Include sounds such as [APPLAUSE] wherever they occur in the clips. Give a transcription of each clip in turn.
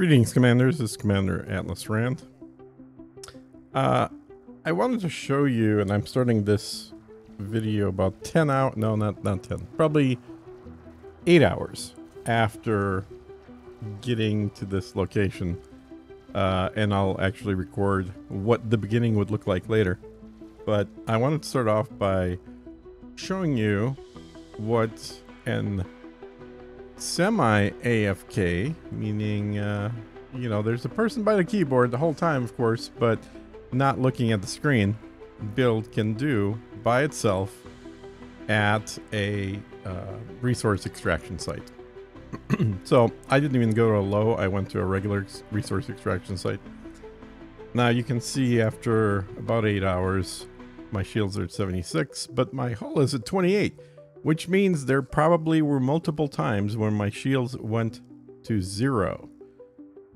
Greetings, Commanders. This is Commander Atlas Rand. Uh, I wanted to show you, and I'm starting this video about 10 out. No, not, not 10. Probably 8 hours after getting to this location. Uh, and I'll actually record what the beginning would look like later. But I wanted to start off by showing you what an semi AFK, meaning, uh, you know, there's a person by the keyboard the whole time, of course, but not looking at the screen, build can do by itself at a uh, resource extraction site. [CLEARS THROAT] so I didn't even go to a low, I went to a regular resource extraction site. Now you can see after about 8 hours, my shields are at 76, but my hull is at 28 which means there probably were multiple times when my shields went to zero.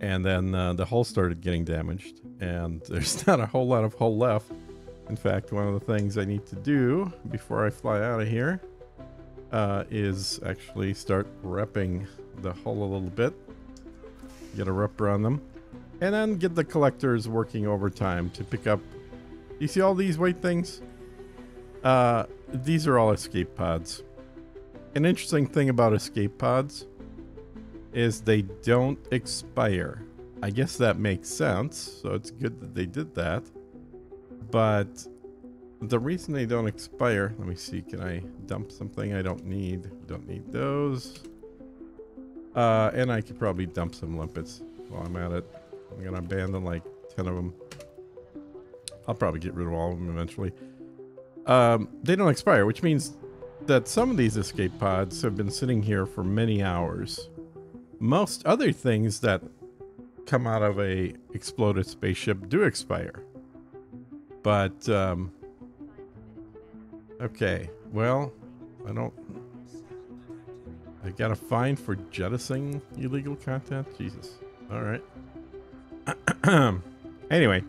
And then uh, the hull started getting damaged. And [LAUGHS] there's not a whole lot of hull left. In fact, one of the things I need to do before I fly out of here uh, is actually start repping the hull a little bit. Get a repper on them. And then get the collectors working overtime to pick up... You see all these white things? Uh, these are all escape pods. An interesting thing about escape pods is they don't expire. I guess that makes sense, so it's good that they did that. But the reason they don't expire, let me see, can I dump something I don't need? Don't need those. Uh, and I could probably dump some limpets while I'm at it. I'm gonna abandon like 10 of them. I'll probably get rid of all of them eventually um, they don't expire, which means that some of these escape pods have been sitting here for many hours. Most other things that come out of a exploded spaceship do expire. But, um, okay, well, I don't, I got a fine for jettisoning illegal content? Jesus. All right. [CLEARS THROAT] anyway,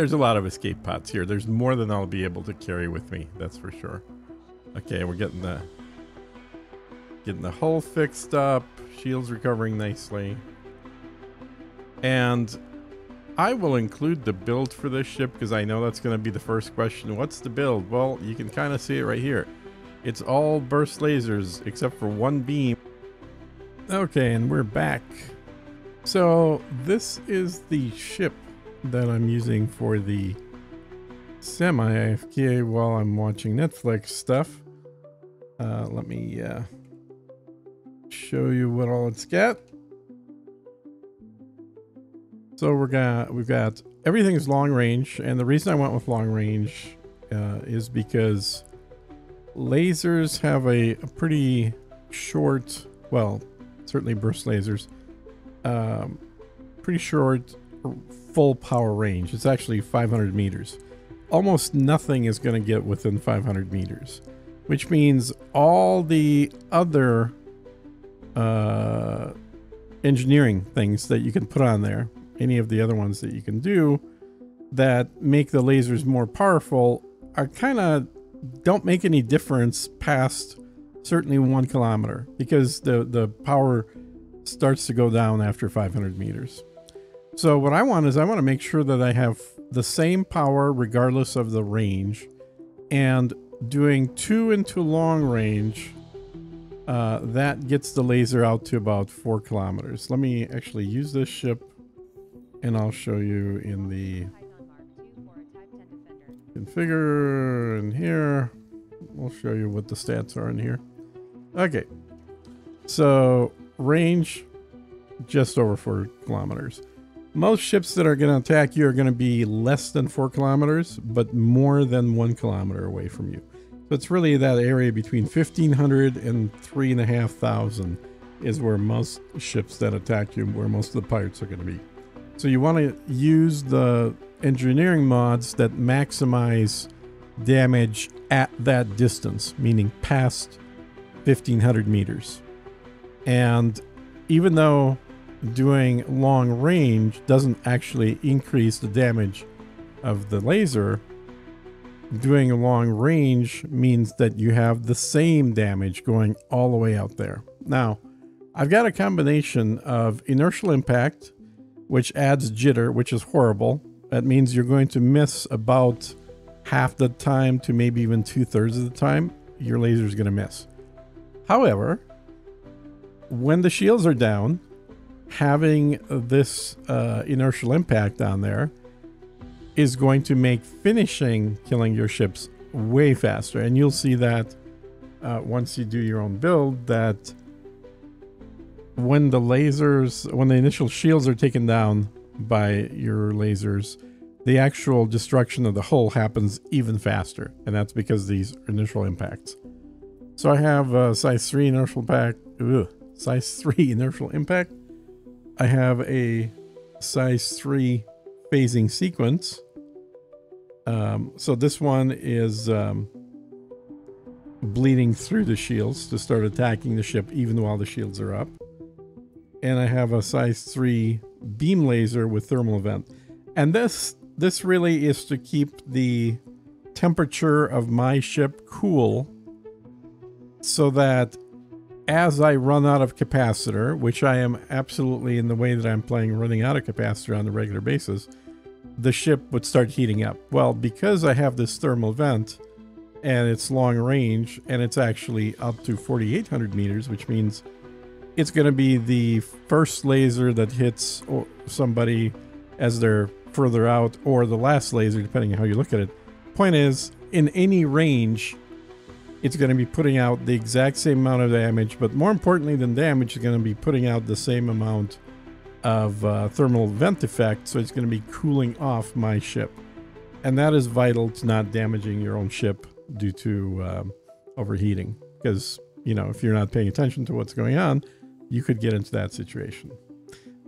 there's a lot of escape pods here. There's more than I'll be able to carry with me, that's for sure. Okay, we're getting the getting the hull fixed up. Shields recovering nicely. And I will include the build for this ship because I know that's going to be the first question. What's the build? Well, you can kind of see it right here. It's all burst lasers except for one beam. Okay, and we're back. So this is the ship that I'm using for the semi AFK while I'm watching Netflix stuff. Uh, let me uh, show you what all it's got. So we're got we've got everything's long range, and the reason I went with long range uh, is because lasers have a, a, pretty short, well, certainly burst lasers, um, pretty short full power range. It's actually 500 meters. Almost nothing is going to get within 500 meters, which means all the other uh, engineering things that you can put on there, any of the other ones that you can do that make the lasers more powerful, are kind of don't make any difference past certainly one kilometer because the the power starts to go down after 500 meters. So what I want is I want to make sure that I have the same power regardless of the range and doing two into long range uh, that gets the laser out to about four kilometers. Let me actually use this ship and I'll show you in the configure in here. We'll show you what the stats are in here. Okay. So range just over four kilometers. Most ships that are going to attack you are going to be less than four kilometers, but more than one kilometer away from you. So it's really that area between 1500 and 3,500 is where most ships that attack you, where most of the pirates are going to be. So you want to use the engineering mods that maximize damage at that distance, meaning past 1500 meters. And even though doing long range doesn't actually increase the damage of the laser. Doing a long range means that you have the same damage going all the way out there. Now, I've got a combination of inertial impact, which adds jitter, which is horrible. That means you're going to miss about half the time to maybe even two thirds of the time. Your laser is going to miss. However, when the shields are down, having this uh, inertial impact on there is going to make finishing killing your ships way faster. And you'll see that uh, once you do your own build that when the lasers, when the initial shields are taken down by your lasers, the actual destruction of the hull happens even faster. And that's because these inertial impacts. So I have a size 3 inertial impact, ugh, size 3 [LAUGHS] inertial impact. I have a size 3 phasing sequence. Um, so this one is um, bleeding through the shields to start attacking the ship even while the shields are up. And I have a size 3 beam laser with thermal vent. And this this really is to keep the temperature of my ship cool so that as I run out of capacitor, which I am absolutely in the way that I'm playing running out of capacitor on a regular basis, the ship would start heating up. Well, because I have this thermal vent and it's long range and it's actually up to 4,800 meters, which means it's going to be the first laser that hits somebody as they're further out or the last laser, depending on how you look at it. Point is, in any range, it's going to be putting out the exact same amount of damage, but more importantly than damage, it's going to be putting out the same amount of uh, thermal vent effect, so it's going to be cooling off my ship. And that is vital to not damaging your own ship due to um, overheating. Because, you know, if you're not paying attention to what's going on, you could get into that situation.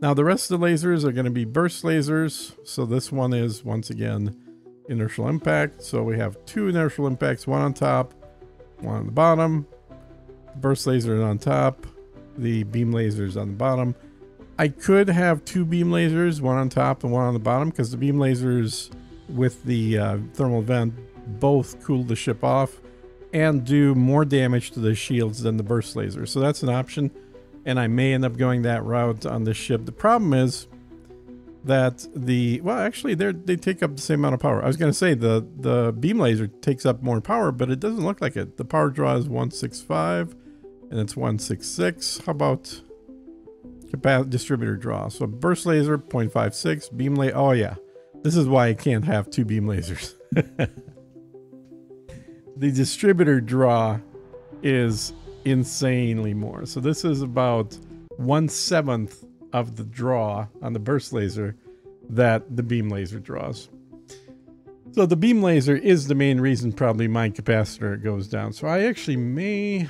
Now, the rest of the lasers are going to be burst lasers. So this one is, once again, inertial impact. So we have two inertial impacts, one on top, one on the bottom. Burst laser on top. The beam laser is on the bottom. I could have two beam lasers, one on top and one on the bottom, because the beam lasers with the uh, thermal vent both cool the ship off and do more damage to the shields than the burst laser. So that's an option, and I may end up going that route on this ship. The problem is that the well, actually, they they take up the same amount of power. I was going to say the the beam laser takes up more power, but it doesn't look like it. The power draw is 165, and it's 166. How about distributor draw. So burst laser 0.56, beam laser. Oh yeah, this is why I can't have two beam lasers. [LAUGHS] the distributor draw is insanely more. So this is about one seventh of the draw on the burst laser that the beam laser draws. So the beam laser is the main reason probably my capacitor goes down. So I actually may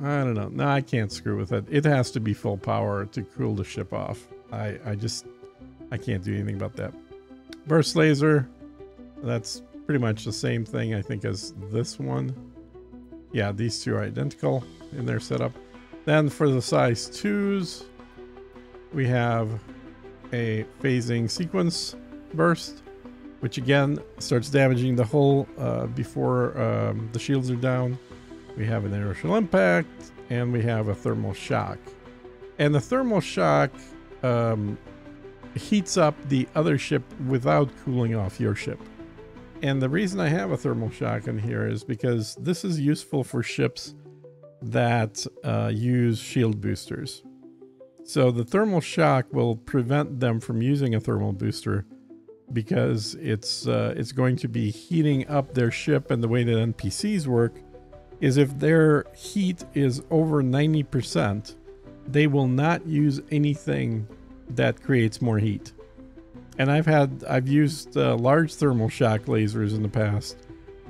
I don't know. No, I can't screw with it. It has to be full power to cool the ship off. I, I just, I can't do anything about that. Burst laser, that's pretty much the same thing, I think, as this one. Yeah, these two are identical in their setup. Then for the size 2s, we have a phasing sequence burst, which again starts damaging the hull uh, before um, the shields are down. We have an inertial impact, and we have a thermal shock. And the thermal shock um, heats up the other ship without cooling off your ship. And the reason I have a thermal shock in here is because this is useful for ships that uh, use shield boosters. So the thermal shock will prevent them from using a thermal booster because it's uh, it's going to be heating up their ship and the way that NPCs work is if their heat is over 90%, they will not use anything that creates more heat. And I've had I've used uh, large thermal shock lasers in the past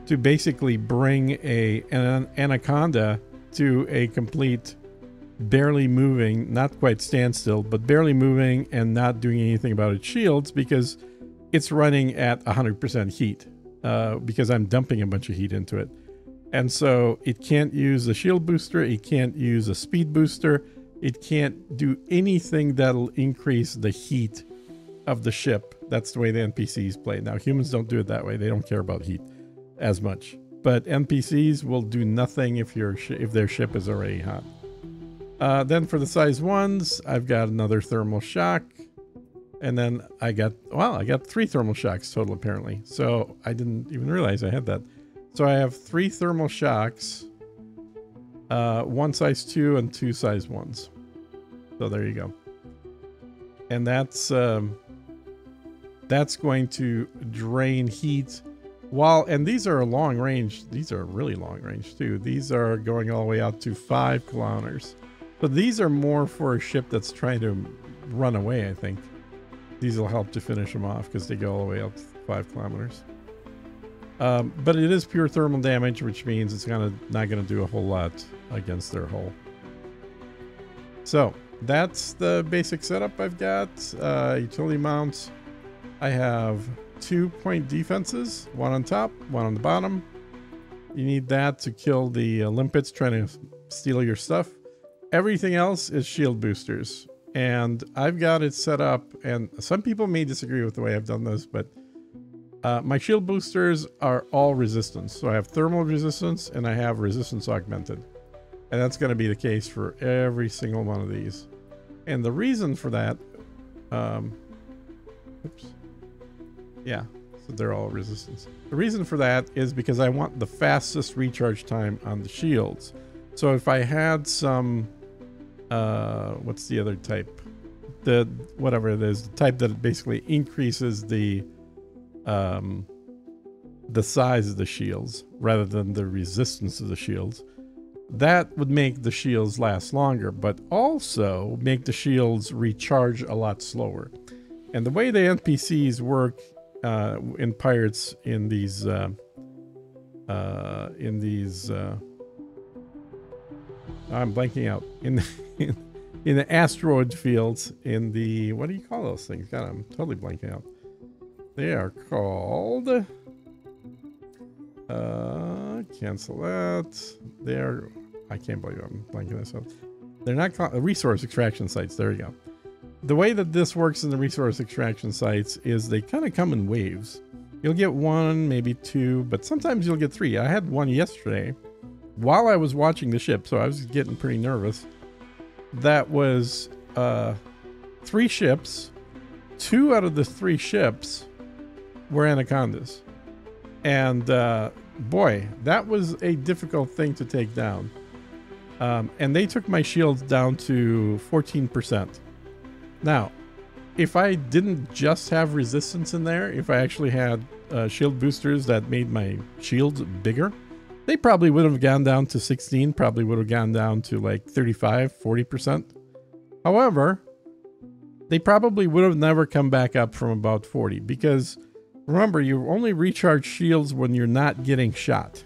to basically bring a an anaconda to a complete barely moving, not quite standstill, but barely moving and not doing anything about its shields because it's running at 100% heat uh, because I'm dumping a bunch of heat into it. And so it can't use a shield booster, it can't use a speed booster, it can't do anything that'll increase the heat of the ship. That's the way the NPCs play. Now, humans don't do it that way. They don't care about heat as much. But NPCs will do nothing if your if their ship is already hot. Uh, then for the size ones, I've got another thermal shock. And then I got, well, I got three thermal shocks total apparently. So I didn't even realize I had that. So I have three thermal shocks, uh, one size two and two size ones. So there you go. And that's, um, that's going to drain heat while, and these are long range, these are really long range too. These are going all the way out to five kilometers. But these are more for a ship that's trying to run away, I think. These will help to finish them off because they go all the way up five kilometers. Um, but it is pure thermal damage, which means it's gonna not going to do a whole lot against their hull. So that's the basic setup I've got. Uh, utility mounts. I have two point defenses, one on top, one on the bottom. You need that to kill the uh, limpets trying to steal your stuff. Everything else is shield boosters. And I've got it set up, and some people may disagree with the way I've done this, but uh, my shield boosters are all resistance. So I have thermal resistance and I have resistance augmented. And that's going to be the case for every single one of these. And the reason for that, um, oops, yeah, so they're all resistance. The reason for that is because I want the fastest recharge time on the shields. So if I had some, uh, what's the other type? The, whatever it is, the type that basically increases the, um, the size of the shields rather than the resistance of the shields. That would make the shields last longer, but also make the shields recharge a lot slower. And the way the NPCs work uh, in pirates in these uh, uh, in these uh, I'm blanking out in the, in, [LAUGHS] in the asteroid fields in the what do you call those things? God, I'm totally blanking out. They are called uh cancel that. They're I can't believe I'm blanking this out. They're not called resource extraction sites. There you go the way that this works in the resource extraction sites is they kind of come in waves. You'll get one, maybe two, but sometimes you'll get three. I had one yesterday while I was watching the ship, so I was getting pretty nervous. That was uh, three ships. Two out of the three ships were anacondas. And uh, boy, that was a difficult thing to take down. Um, and they took my shields down to 14%. Now, if I didn't just have resistance in there, if I actually had uh, shield boosters that made my shields bigger, they probably would have gone down to 16, probably would have gone down to like 35, 40%. However, they probably would have never come back up from about 40 because remember, you only recharge shields when you're not getting shot.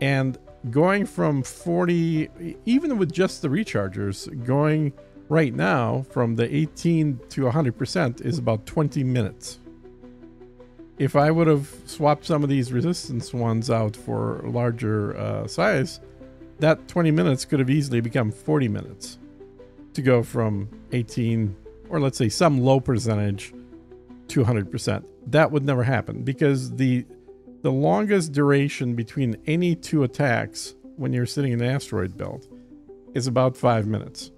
And going from 40, even with just the rechargers, going right now from the 18 to 100% is about 20 minutes. If I would have swapped some of these resistance ones out for larger uh, size, that 20 minutes could have easily become 40 minutes to go from 18 or let's say some low percentage to 100%. That would never happen because the the longest duration between any two attacks when you're sitting in an asteroid belt is about 5 minutes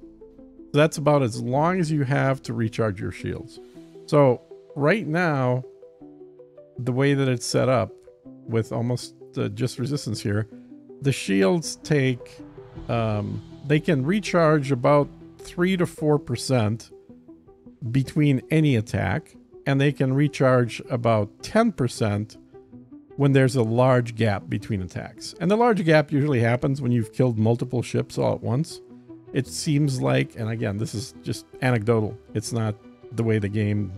that's about as long as you have to recharge your shields. So right now, the way that it's set up with almost uh, just resistance here, the shields take, um, they can recharge about three to four percent between any attack, and they can recharge about ten percent when there's a large gap between attacks. And the large gap usually happens when you've killed multiple ships all at once it seems like, and again, this is just anecdotal. It's not the way the game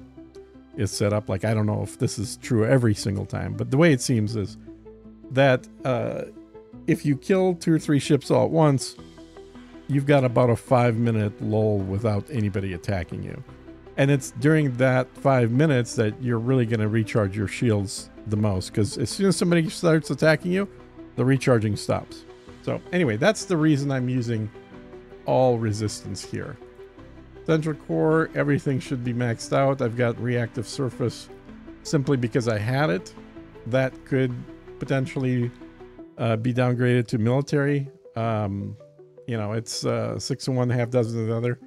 is set up. Like, I don't know if this is true every single time, but the way it seems is that uh, if you kill two or three ships all at once, you've got about a five minute lull without anybody attacking you. And it's during that five minutes that you're really going to recharge your shields the most because as soon as somebody starts attacking you, the recharging stops. So, anyway, that's the reason I'm using all resistance here. Central core, everything should be maxed out. I've got reactive surface simply because I had it. That could potentially uh, be downgraded to military. Um, You know, it's uh, six and one, half dozen of the other.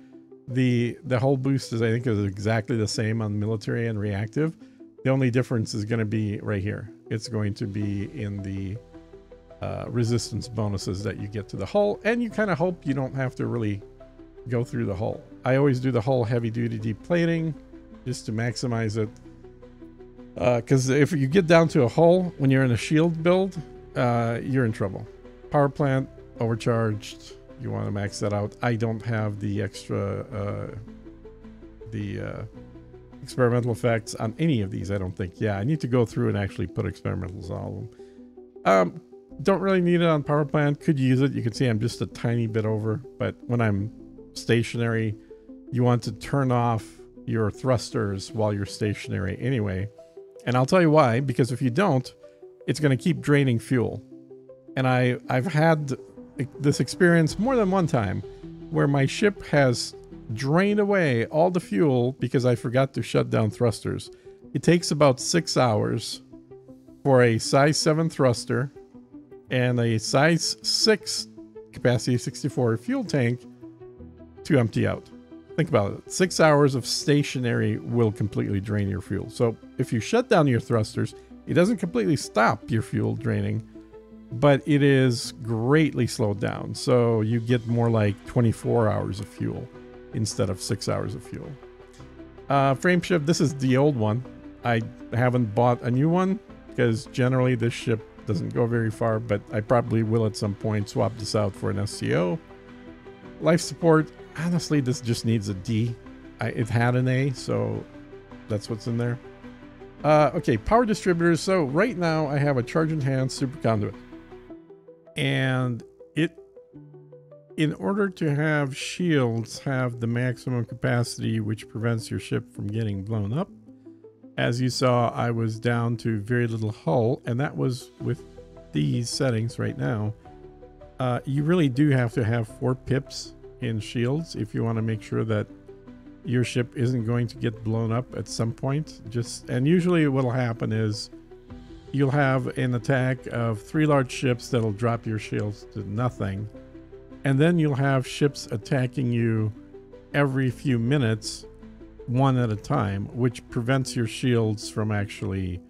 The the hull boost is I think is exactly the same on military and reactive. The only difference is going to be right here. It's going to be in the uh, resistance bonuses that you get to the hull, and you kind of hope you don't have to really go through the hull. I always do the whole heavy duty deep plating just to maximize it. Because uh, if you get down to a hull when you're in a shield build, uh, you're in trouble. Power plant overcharged. You want to max that out. I don't have the extra, uh, the uh, experimental effects on any of these. I don't think. Yeah, I need to go through and actually put experimentals on them. Um, don't really need it on power plant. Could use it. You can see I'm just a tiny bit over, but when I'm stationary, you want to turn off your thrusters while you're stationary anyway. And I'll tell you why, because if you don't, it's going to keep draining fuel. And I, I've had this experience more than one time where my ship has drained away all the fuel because I forgot to shut down thrusters. It takes about six hours for a size 7 thruster and a size 6 capacity 64 fuel tank to empty out. Think about it. Six hours of stationary will completely drain your fuel. So if you shut down your thrusters, it doesn't completely stop your fuel draining, but it is greatly slowed down. So you get more like 24 hours of fuel instead of six hours of fuel. Uh, frame shift, this is the old one. I haven't bought a new one because generally this ship doesn't go very far, but I probably will at some point swap this out for an SCO. Life support, honestly, this just needs a D. I, it had an A, so that's what's in there. Uh, okay, power distributors. So right now I have a charge enhanced super conduit. And it, in order to have shields have the maximum capacity which prevents your ship from getting blown up, as you saw, I was down to very little hull, and that was with these settings right now. Uh, you really do have to have four pips in shields if you want to make sure that your ship isn't going to get blown up at some point. Just and usually what'll happen is you'll have an attack of three large ships that'll drop your shields to nothing. And then you'll have ships attacking you every few minutes, one at a time, which prevents your shields from actually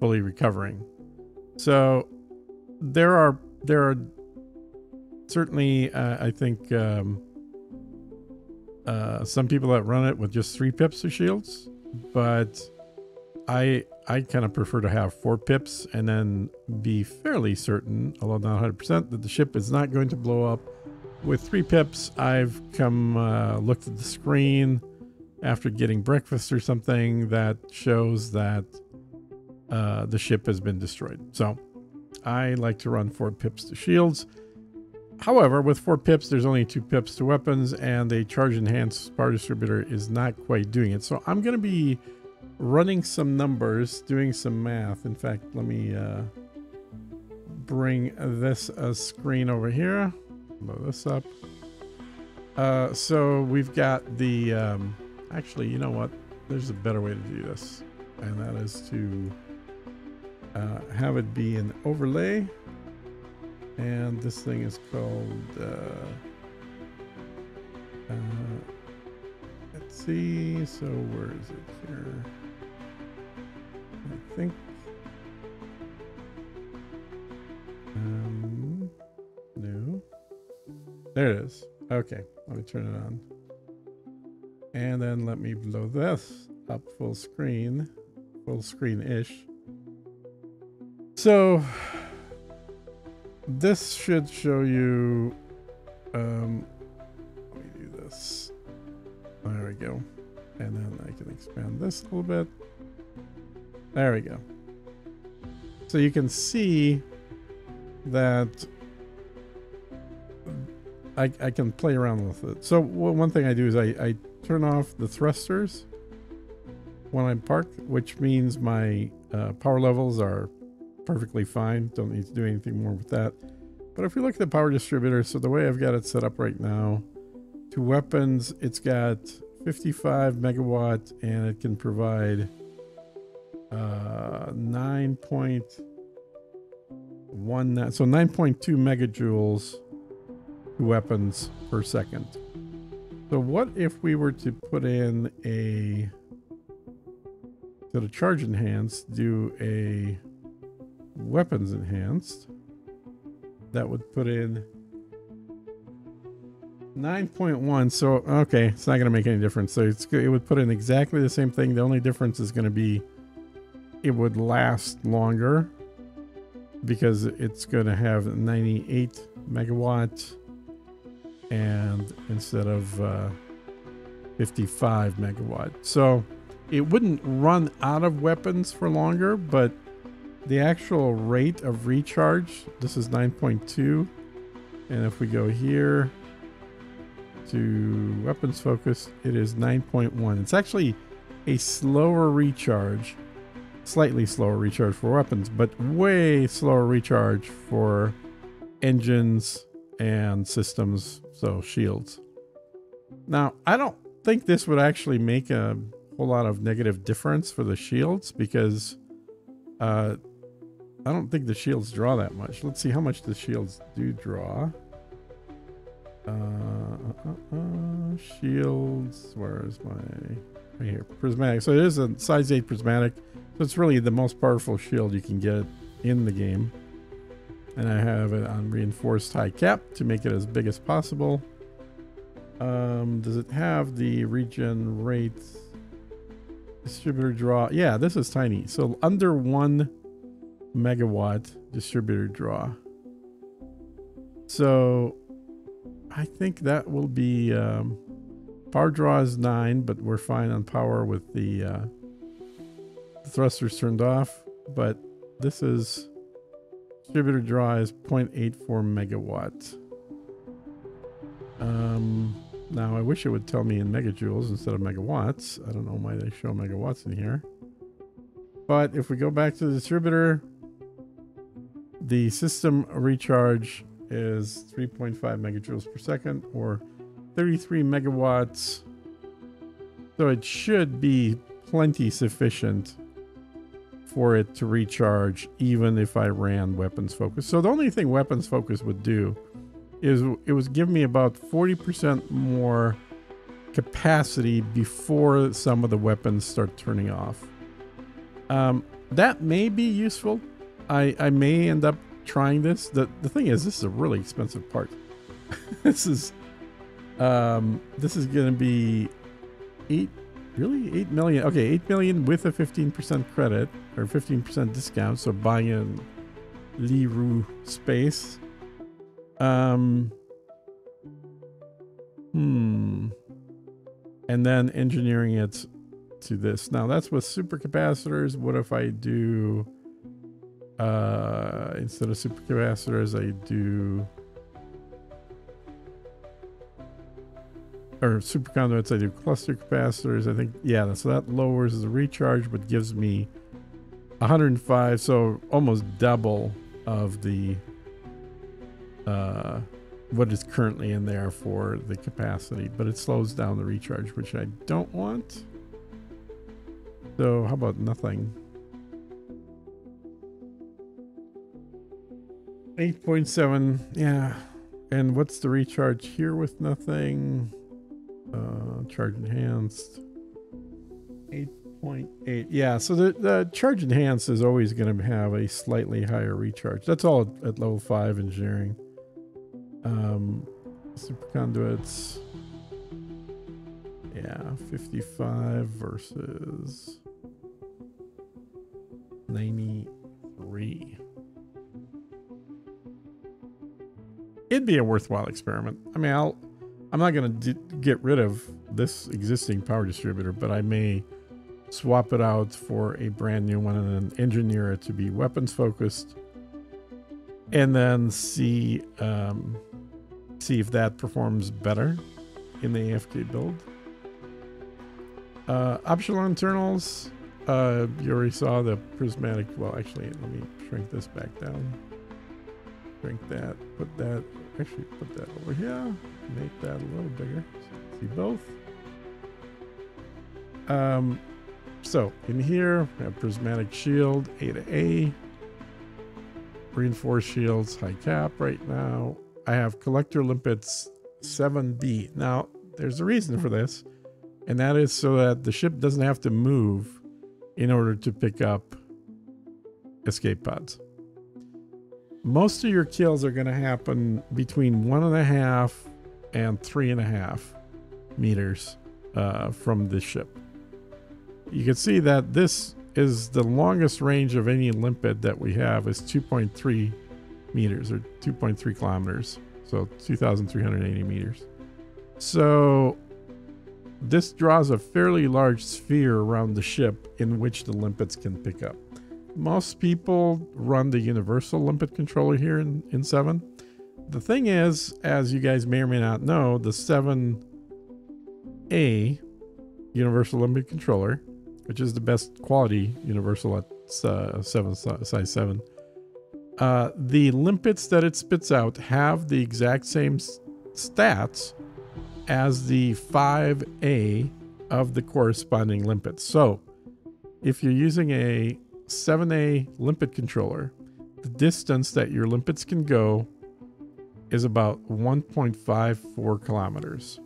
fully recovering. So there are there are certainly, uh, I think um, uh, some people that run it with just three pips of shields, but I I kind of prefer to have four pips and then be fairly certain, although not 100%, that the ship is not going to blow up. With three pips, I've come uh, looked at the screen after getting breakfast or something that shows that uh, the ship has been destroyed. So I like to run four pips to shields. However, with four pips, there's only two pips to weapons, and a charge enhanced power distributor is not quite doing it. So I'm going to be running some numbers, doing some math. In fact, let me uh, bring this uh, screen over here. Blow this up. Uh, so we've got the. Um, actually, you know what? There's a better way to do this, and that is to uh, have it be an overlay and this thing is called uh, uh, let's see so where is it here? I think um no. There it is. Okay let me turn it on. And then let me blow this up full screen full screen ish so this should show you um let me do this. There we go. And then I can expand this a little bit. There we go. So you can see that I, I can play around with it. So one thing I do is I, I turn off the thrusters when I'm parked which means my uh, power levels are perfectly fine. Don't need to do anything more with that. But if we look at the power distributor, so the way I've got it set up right now, to weapons, it's got 55 megawatt and it can provide uh, 9.1, so 9.2 megajoules weapons per second. So what if we were to put in a so to charge enhanced, do a weapons enhanced. That would put in 9.1. So, okay, it's not going to make any difference. So it's, it would put in exactly the same thing. The only difference is going to be it would last longer because it's going to have 98 megawatts and instead of uh, 55 megawatt. So it wouldn't run out of weapons for longer, but the actual rate of recharge, this is 9.2. And if we go here to weapons focus, it is 9.1. It's actually a slower recharge, slightly slower recharge for weapons, but way slower recharge for engines and systems, so shields. Now, I don't think this would actually make a whole lot of negative difference for the shields because uh, I don't think the shields draw that much. Let's see how much the shields do draw. Uh, uh, uh, uh shields, where is my, right here, prismatic. So it is a size 8 prismatic. So it's really the most powerful shield you can get in the game. And I have it on reinforced high cap to make it as big as possible. Um, does it have the regen rate? Distributor draw. Yeah, this is tiny. So under one megawatt distributor draw. So I think that will be um, power draw is nine, but we're fine on power with the, uh, thrusters turned off. But this is distributor draw is 0.84 megawatt. Um, now, I wish it would tell me in megajoules instead of megawatts. I don't know why they show megawatts in here. But if we go back to the distributor, the system recharge is 3.5 megajoules per second or 33 megawatts. So it should be plenty sufficient for it to recharge even if I ran weapons focus. So the only thing weapons focus would do is it was giving me about 40% more capacity before some of the weapons start turning off. Um, that may be useful. I, I may end up trying this. The, the thing is, this is a really expensive part. [LAUGHS] this is um, this is to be eight, really eight million. Okay, eight million with a 15% credit or 15% discount. So buying in Liru space um. Hmm. And then engineering it to this. Now that's with supercapacitors. What if I do uh instead of supercapacitors I do or superconduits I do cluster capacitors. I think yeah, so that lowers the recharge but gives me 105 so almost double of the uh, what is currently in there for the capacity, but it slows down the recharge, which I don't want. So how about nothing? 8.7, yeah. And what's the recharge here with nothing? Uh, charge enhanced. 8.8. Yeah, so the, the charge enhanced is always going to have a slightly higher recharge. That's all at level 5 engineering. Um, super conduits. Yeah, 55 versus 93. It'd be a worthwhile experiment. I mean, I'll, I'm not going to get rid of this existing power distributor, but I may swap it out for a brand new one and then engineer it to be weapons focused and then see um, see if that performs better in the AFK build. Uh, optional internals, uh, you already saw the prismatic. Well, actually, let me shrink this back down. Shrink that, put that, actually put that over here, make that a little bigger. So see both. Um, so in here, we have prismatic shield, A to A, reinforced shields, high cap right now, I have collector limpets 7B. Now, there's a reason for this, and that is so that the ship doesn't have to move in order to pick up escape pods. Most of your kills are going to happen between one and a half and three and a half meters uh, from the ship. You can see that this is the longest range of any limpet that we have is 2.3 meters or 2.3 kilometers. So 2,380 meters. So this draws a fairly large sphere around the ship in which the limpets can pick up. Most people run the universal limpet controller here in, in 7. The thing is, as you guys may or may not know, the 7A universal limpet controller, which is the best quality universal at uh, 7 size 7, uh, the limpets that it spits out have the exact same stats as the 5A of the corresponding limpets. So if you're using a 7A limpet controller, the distance that your limpets can go is about 1.54 kilometers,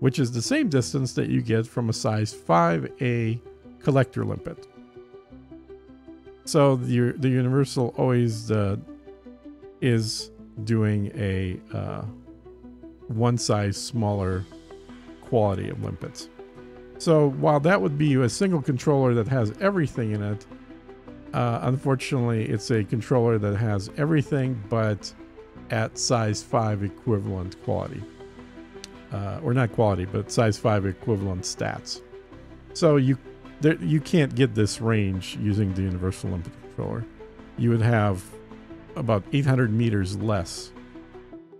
which is the same distance that you get from a size 5A collector limpet. So the, the Universal always uh, is doing a uh, one size smaller quality of limpets. So while that would be a single controller that has everything in it, uh, unfortunately, it's a controller that has everything but at size 5 equivalent quality. Uh, or not quality, but size 5 equivalent stats. So you there, you can't get this range using the Universal Limpet controller. You would have about 800 meters less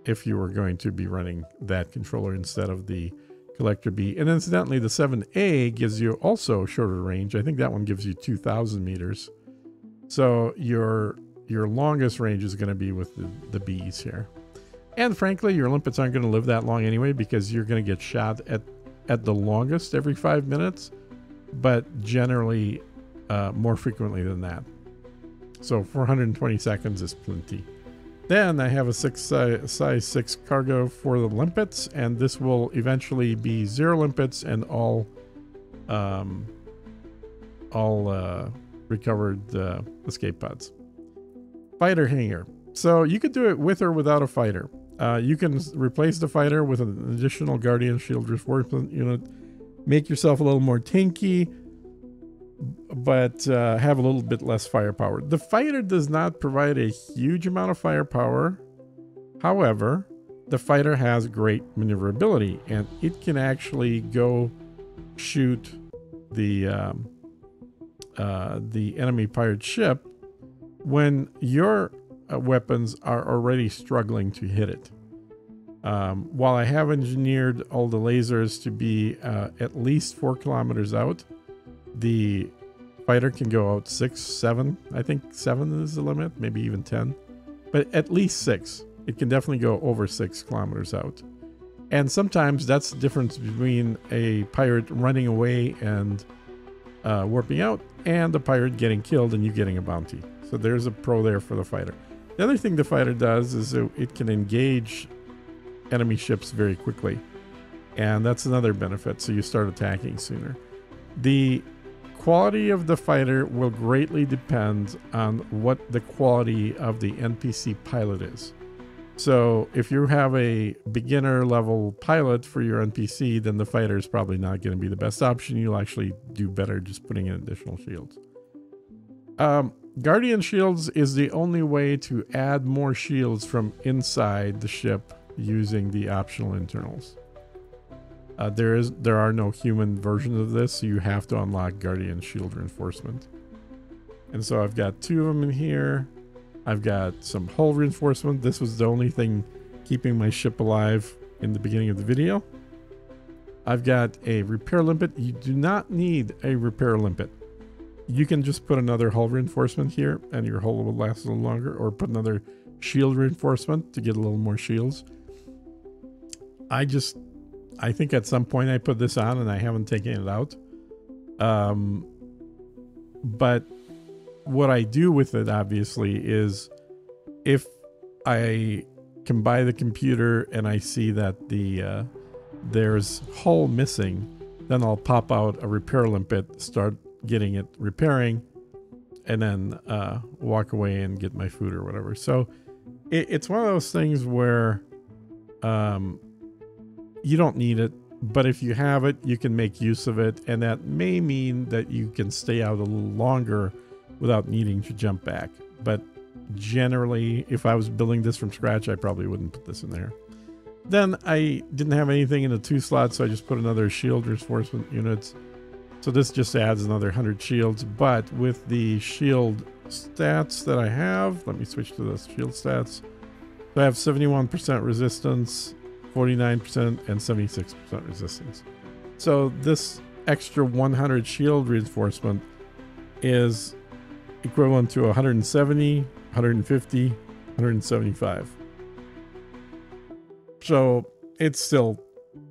if you were going to be running that controller instead of the Collector B. And incidentally, the 7A gives you also shorter range. I think that one gives you 2,000 meters. So your your longest range is going to be with the, the Bs here. And frankly, your limpets aren't going to live that long anyway because you're going to get shot at, at the longest every five minutes, but generally uh, more frequently than that. So 420 seconds is plenty. Then I have a six size 6 cargo for the limpets, and this will eventually be zero limpets and all um, all uh, recovered uh, escape pods. Fighter hangar. So you could do it with or without a fighter. Uh, you can replace the fighter with an additional Guardian Shield reinforcement unit. Make yourself a little more tanky but uh, have a little bit less firepower. The fighter does not provide a huge amount of firepower. However, the fighter has great maneuverability and it can actually go shoot the um, uh, the enemy pirate ship when your uh, weapons are already struggling to hit it. Um, while I have engineered all the lasers to be uh, at least four kilometers out, the fighter can go out six, seven. I think seven is the limit, maybe even 10, but at least six. It can definitely go over six kilometers out. And sometimes that's the difference between a pirate running away and uh, warping out and the pirate getting killed and you getting a bounty. So there's a pro there for the fighter. The other thing the fighter does is it can engage enemy ships very quickly. And that's another benefit. So you start attacking sooner. The quality of the fighter will greatly depend on what the quality of the NPC pilot is. So if you have a beginner level pilot for your NPC, then the fighter is probably not going to be the best option. You'll actually do better just putting in additional shields. Um, Guardian shields is the only way to add more shields from inside the ship using the optional internals. Uh, there is there are no human versions of this, so you have to unlock Guardian Shield reinforcement. And so I've got two of them in here. I've got some hull reinforcement. This was the only thing keeping my ship alive in the beginning of the video. I've got a repair limpet. You do not need a repair limpet. You can just put another hull reinforcement here and your hull will last a little longer or put another shield reinforcement to get a little more shields. I just I think at some point I put this on and I haven't taken it out. Um, but what I do with it obviously is if I can buy the computer and I see that the uh, there's hull missing, then I'll pop out a repair limpet, start getting it repairing, and then uh, walk away and get my food or whatever. So it, it's one of those things where um, you don't need it, but if you have it, you can make use of it, and that may mean that you can stay out a little longer without needing to jump back. But generally, if I was building this from scratch, I probably wouldn't put this in there. Then I didn't have anything in the two slots, so I just put another shield reinforcement units. So this just adds another 100 shields, but with the shield stats that I have, let me switch to the shield stats. So I have 71% resistance, 49% and 76% resistance. So this extra 100 shield reinforcement is equivalent to 170, 150, 175. So it's still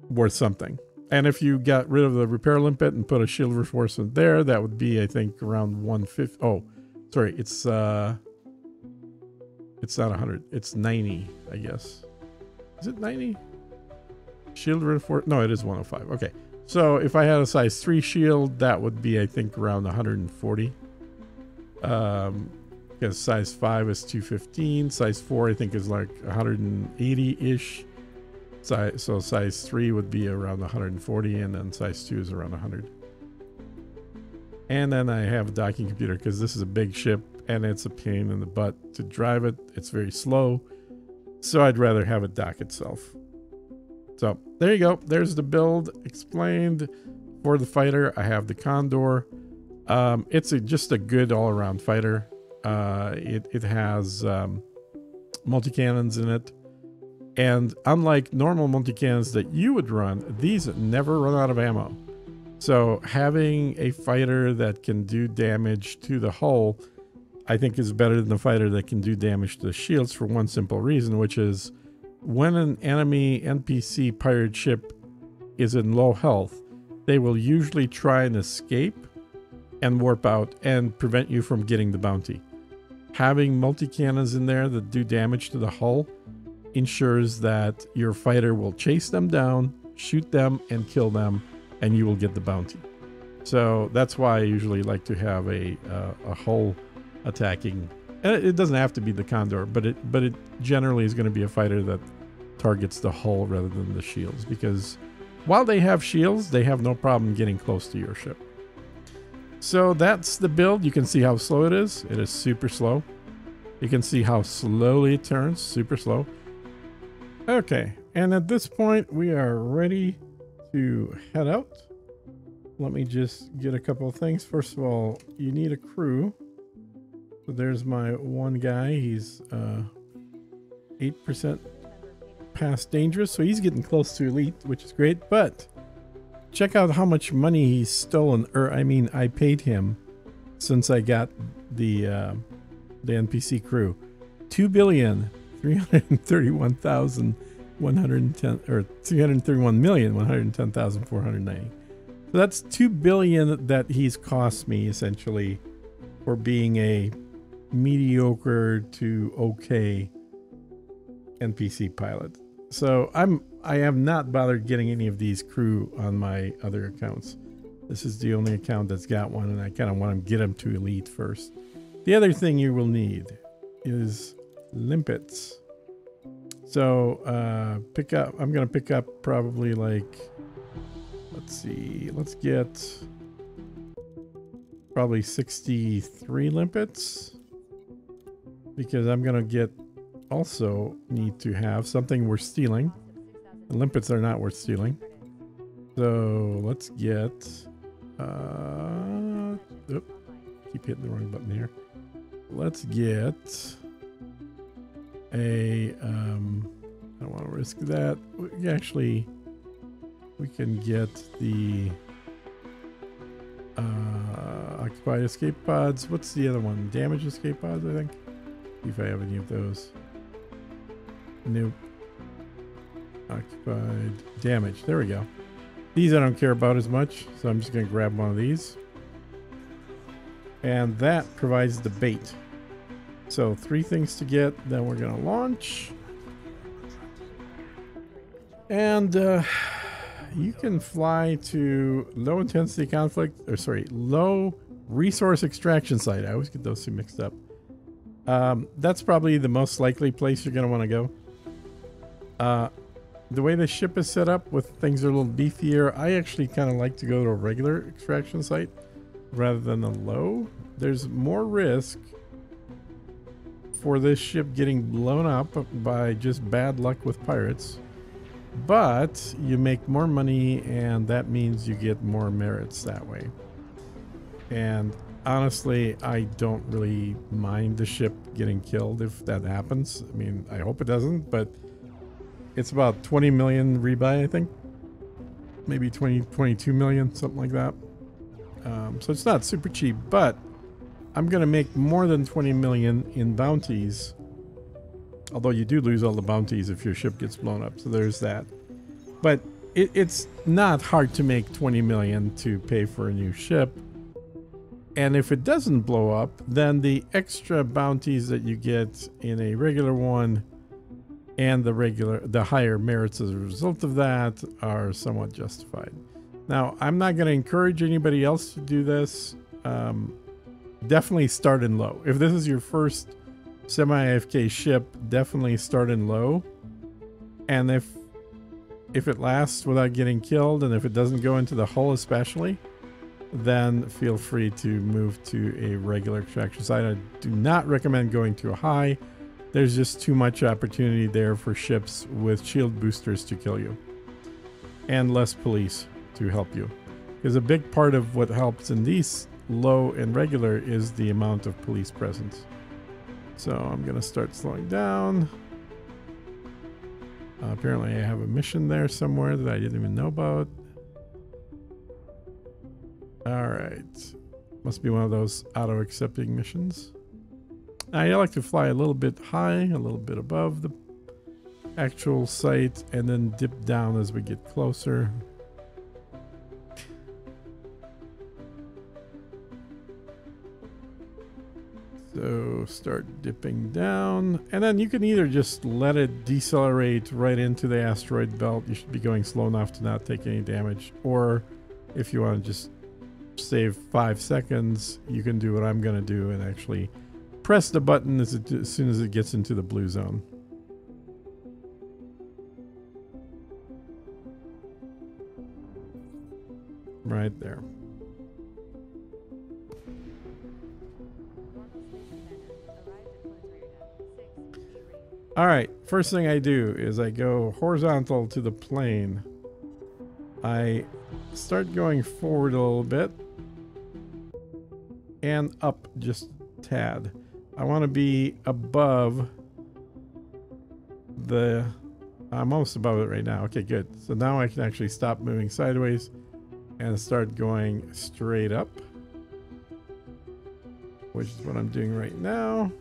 worth something. And if you got rid of the repair limpet and put a shield reinforcement there, that would be, I think, around 150. Oh, sorry, it's uh, it's not 100. It's 90, I guess. Is it 90? Shield reinforcement? No, it is 105. Okay. So if I had a size 3 shield, that would be, I think, around 140. Um, because size 5 is 215. Size 4, I think, is like 180-ish. Size, so size 3 would be around 140, and then size 2 is around 100. And then I have a docking computer because this is a big ship and it's a pain in the butt to drive it. It's very slow. So I'd rather have it dock itself. So there you go. There's the build explained for the fighter. I have the Condor. Um, it's a, just a good all-around fighter. Uh, it, it has um, multi-cannons in it. And unlike normal multi-cannons that you would run, these never run out of ammo. So having a fighter that can do damage to the hull, I think is better than a fighter that can do damage to the shields for one simple reason, which is when an enemy NPC pirate ship is in low health, they will usually try and escape and warp out and prevent you from getting the bounty. Having multi-cannons in there that do damage to the hull ensures that your fighter will chase them down, shoot them, and kill them and you will get the bounty. So that's why I usually like to have a uh, a hull attacking. And it doesn't have to be the Condor, but it but it generally is going to be a fighter that targets the hull rather than the shields because while they have shields, they have no problem getting close to your ship. So that's the build. You can see how slow it is. It is super slow. You can see how slowly it turns, super slow. Okay, and at this point we are ready to head out. Let me just get a couple of things. First of all, you need a crew. So there's my one guy. He's uh, 8% past dangerous. So he's getting close to elite, which is great. But check out how much money he's stolen. Or I mean, I paid him since I got the uh, the NPC crew. Two billion three hundred thirty-one thousand 110 or 331 million 110,490. So that's 2 billion that he's cost me essentially for being a mediocre to okay NPC pilot. So I'm I have not bothered getting any of these crew on my other accounts. This is the only account that's got one and I kind of want to get them to elite first. The other thing you will need is limpets. So uh, pick up, I'm to pick up probably like, let's see, let's get probably 63 limpets because I'm to get also need to have something worth stealing. The limpets are not worth stealing. So let's get, uh, oop, keep hitting the wrong button here. Let's get a um I don't want to risk that. We actually we can get the uh occupied escape pods. What's the other one? Damage escape pods, I think. See if I have any of those. Nope. Occupied damage. There we go. These I don't care about as much, so I'm just gonna grab one of these. And that provides the bait. So three things to get, then we're gonna launch. And uh, you can fly to low intensity conflict, or sorry, low resource extraction site. I always get those two mixed up. Um, that's probably the most likely place you're going to want to go. Uh, the way the ship is set up with things are a little beefier, I actually kind of like to go to a regular extraction site rather than a low. There's more risk for this ship getting blown up by just bad luck with pirates. But you make more money and that means you get more merits that way. And honestly, I don't really mind the ship getting killed if that happens. I mean, I hope it doesn't, but it's about 20 million rebuy, I think. Maybe 20, 22 million, something like that. Um, so it's not super cheap, but I'm going to make more than 20 million in bounties. Although you do lose all the bounties if your ship gets blown up. So there's that. But it, it's not hard to make 20 million to pay for a new ship. And if it doesn't blow up, then the extra bounties that you get in a regular one and the regular the higher merits as a result of that are somewhat justified. Now, I'm not going to encourage anybody else to do this. Um, definitely start in low. If this is your first semi-AFK ship, definitely start in low. And if if it lasts without getting killed, and if it doesn't go into the hull especially, then feel free to move to a regular extraction site. I do not recommend going to a high. There's just too much opportunity there for ships with shield boosters to kill you. And less police to help you. Because a big part of what helps in these low and regular is the amount of police presence. So I'm going to start slowing down. Uh, apparently I have a mission there somewhere that I didn't even know about. Alright. Must be one of those auto-accepting missions. I like to fly a little bit high, a little bit above the actual site, and then dip down as we get closer. So start dipping down. And then you can either just let it decelerate right into the asteroid belt. You should be going slow enough to not take any damage. Or if you want to just save five seconds, you can do what I'm going to do and actually press the button as, it, as soon as it gets into the blue zone. Right there. All right, first thing I do is I go horizontal to the plane. I start going forward a little bit and up just tad. I want to be above the... I'm almost above it right now. Okay, good. So now I can actually stop moving sideways and start going straight up. Which is what I'm doing right now.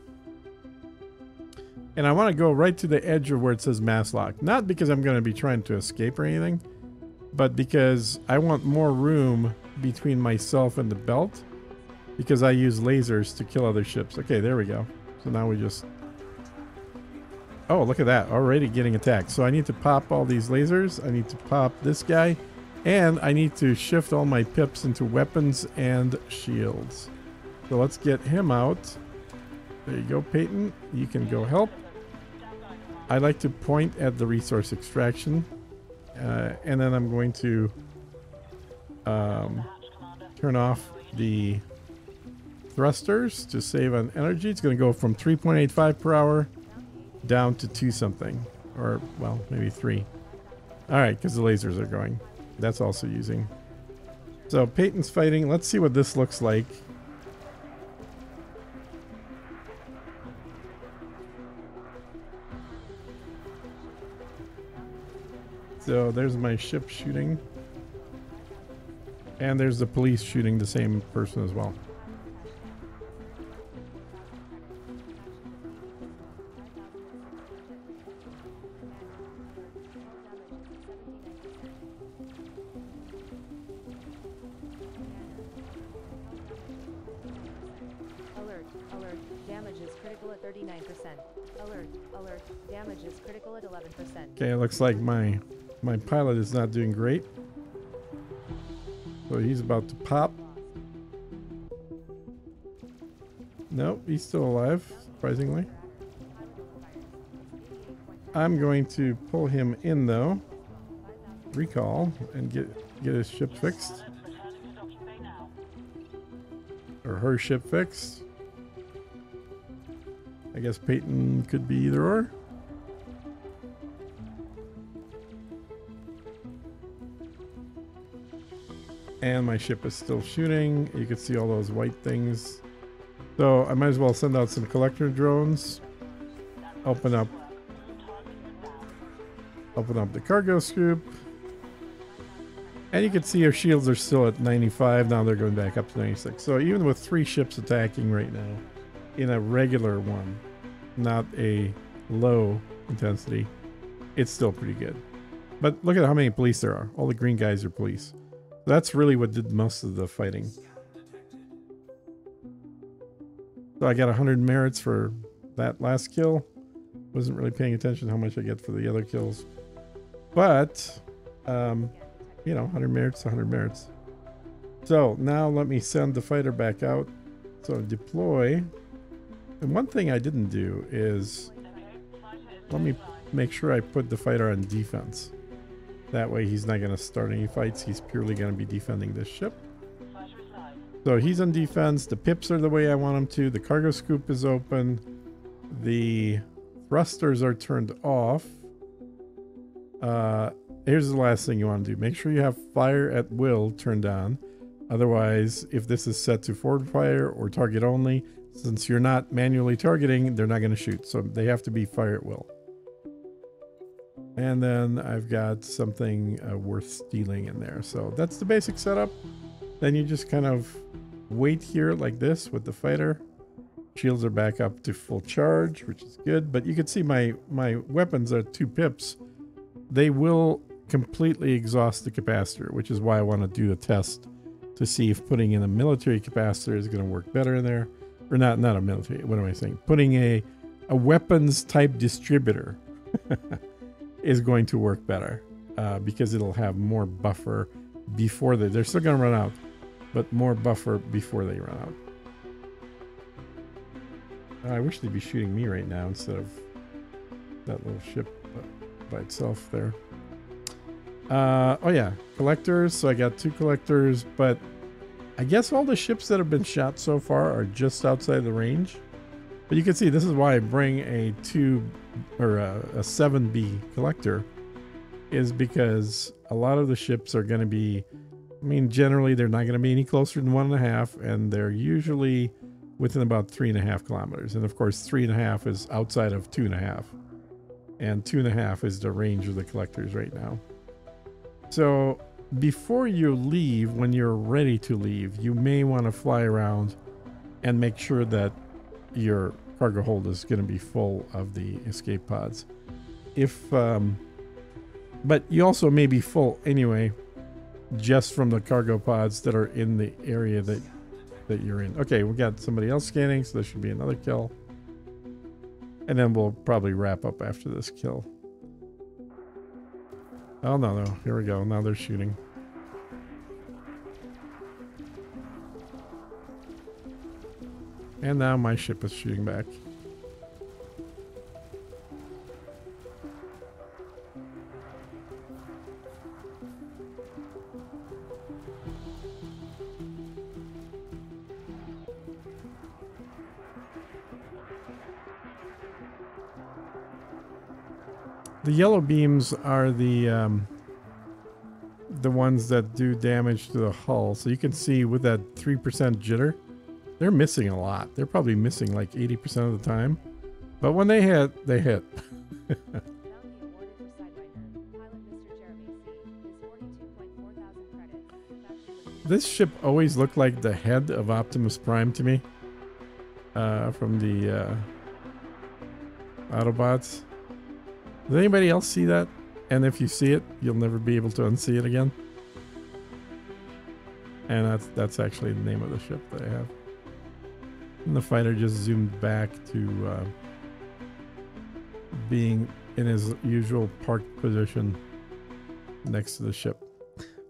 And I want to go right to the edge of where it says mass lock. Not because I'm going to be trying to escape or anything, but because I want more room between myself and the belt because I use lasers to kill other ships. Okay, there we go. So now we just... Oh, look at that. Already getting attacked. So I need to pop all these lasers. I need to pop this guy. And I need to shift all my pips into weapons and shields. So let's get him out. There you go, Peyton. You can go help. I like to point at the resource extraction. Uh, and then I'm going to um, turn off the thrusters to save on energy. It's going to go from 3.85 per hour down to 2 something. Or, well, maybe 3. Alright, because the lasers are going. That's also using. So Peyton's fighting. Let's see what this looks like. So there's my ship shooting. And there's the police shooting the same person as well. Critical at 39%. Alert, alert, damage is critical at 11%. Okay, it looks like my my pilot is not doing great. So he's about to pop. Nope, he's still alive, surprisingly. I'm going to pull him in though. Recall and get get his ship fixed. Or her ship fixed. I guess Peyton could be either or. And my ship is still shooting. You can see all those white things. So I might as well send out some collector drones. Open up open up the cargo scoop. And you can see our shields are still at 95. Now they're going back up to 96. So even with three ships attacking right now in a regular one, not a low intensity, it's still pretty good. But look at how many police there are. All the green guys are police. That's really what did most of the fighting. So I got 100 merits for that last kill. Wasn't really paying attention how much I get for the other kills. But, um, you know, 100 merits, 100 merits. So now let me send the fighter back out. So deploy. And one thing I didn't do is let me make sure I put the fighter on defense. That way he's not going to start any fights. He's purely going to be defending this ship. So he's on defense. The pips are the way I want them to. The cargo scoop is open. The thrusters are turned off. Uh, here's the last thing you want to do. Make sure you have fire at will turned on. Otherwise, if this is set to forward fire or target only, since you're not manually targeting, they're not going to shoot. So they have to be fire at will. And then I've got something uh, worth stealing in there. So that's the basic setup. Then you just kind of wait here like this with the fighter. Shields are back up to full charge, which is good. But you can see my, my weapons are two pips. They will completely exhaust the capacitor, which is why I want to do a test to see if putting in a military capacitor is going to work better in there. Or not, not a military, what am I saying? Putting a, a weapons type distributor [LAUGHS] is going to work better uh, because it'll have more buffer before they, they're still going to run out, but more buffer before they run out. I wish they'd be shooting me right now instead of that little ship by itself there. Uh, oh yeah, collectors. So I got two collectors, but I guess all the ships that have been shot so far are just outside the range. But you can see this is why I bring a two or a, a 7B collector is because a lot of the ships are going to be, I mean, generally they're not going to be any closer than one and a half, and they're usually within about three and a half kilometers. And of course, three and a half is outside of two and a half and two and a half is the range of the collectors right now. So before you leave, when you're ready to leave, you may want to fly around and make sure that your cargo hold is going to be full of the escape pods. If, um, but you also may be full anyway, just from the cargo pods that are in the area that that you're in. Okay, we got somebody else scanning, so there should be another kill. And then we'll probably wrap up after this kill. Oh, no, no. Here we go. Now they're shooting. And now my ship is shooting back. The yellow beams are the um, the ones that do damage to the hull. So you can see with that 3% jitter, they're missing a lot. They're probably missing like 80% of the time. But when they hit, they hit. [LAUGHS] this ship always looked like the head of Optimus Prime to me. Uh, from the uh, Autobots. Does anybody else see that? And if you see it, you'll never be able to unsee it again. And that's that's actually the name of the ship that I have. And the fighter just zoomed back to uh, being in his usual parked position. next to the ship.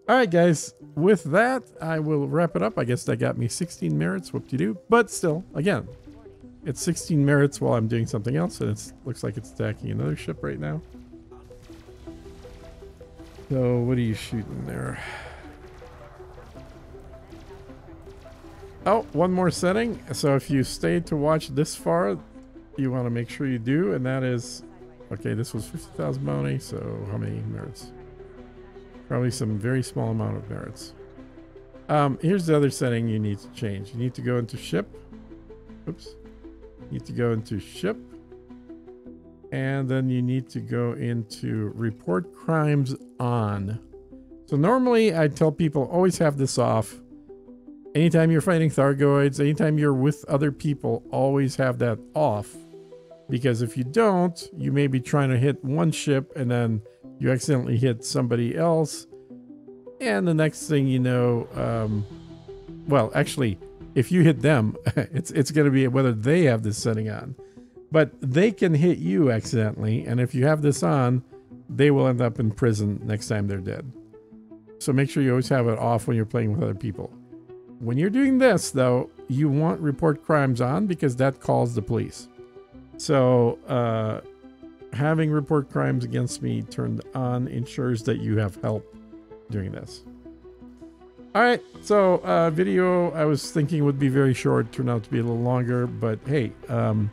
All right, guys. With that, I will wrap it up. I guess that got me 16 merits. Whoop de doo. But still, again, it's 16 merits while I'm doing something else, and it looks like it's attacking another ship right now. So, what are you shooting there? Oh, one more setting. So, if you stayed to watch this far, you want to make sure you do, and that is okay. This was 50,000 bounty, so how many merits? Probably some very small amount of merits. Um, here's the other setting you need to change. You need to go into ship. Oops. Need to go into ship. And then you need to go into report crimes on. So normally I tell people always have this off. Anytime you're fighting Thargoids, anytime you're with other people, always have that off. Because if you don't, you may be trying to hit one ship and then you accidentally hit somebody else. And the next thing you know, um, well, actually, if you hit them, [LAUGHS] it's it's going to be whether they have this setting on. But they can hit you accidentally, and if you have this on, they will end up in prison next time they're dead. So make sure you always have it off when you're playing with other people. When you're doing this, though, you want report crimes on because that calls the police. So uh, having report crimes against me turned on ensures that you have help doing this. All right, so uh, video I was thinking would be very short, turned out to be a little longer, but hey, um,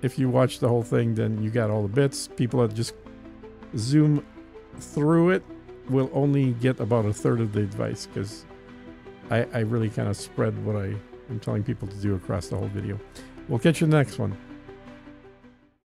if you watch the whole thing, then you got all the bits. People that just zoom through it will only get about a third of the advice because I, I really kind of spread what I am telling people to do across the whole video. We'll catch you in the next one.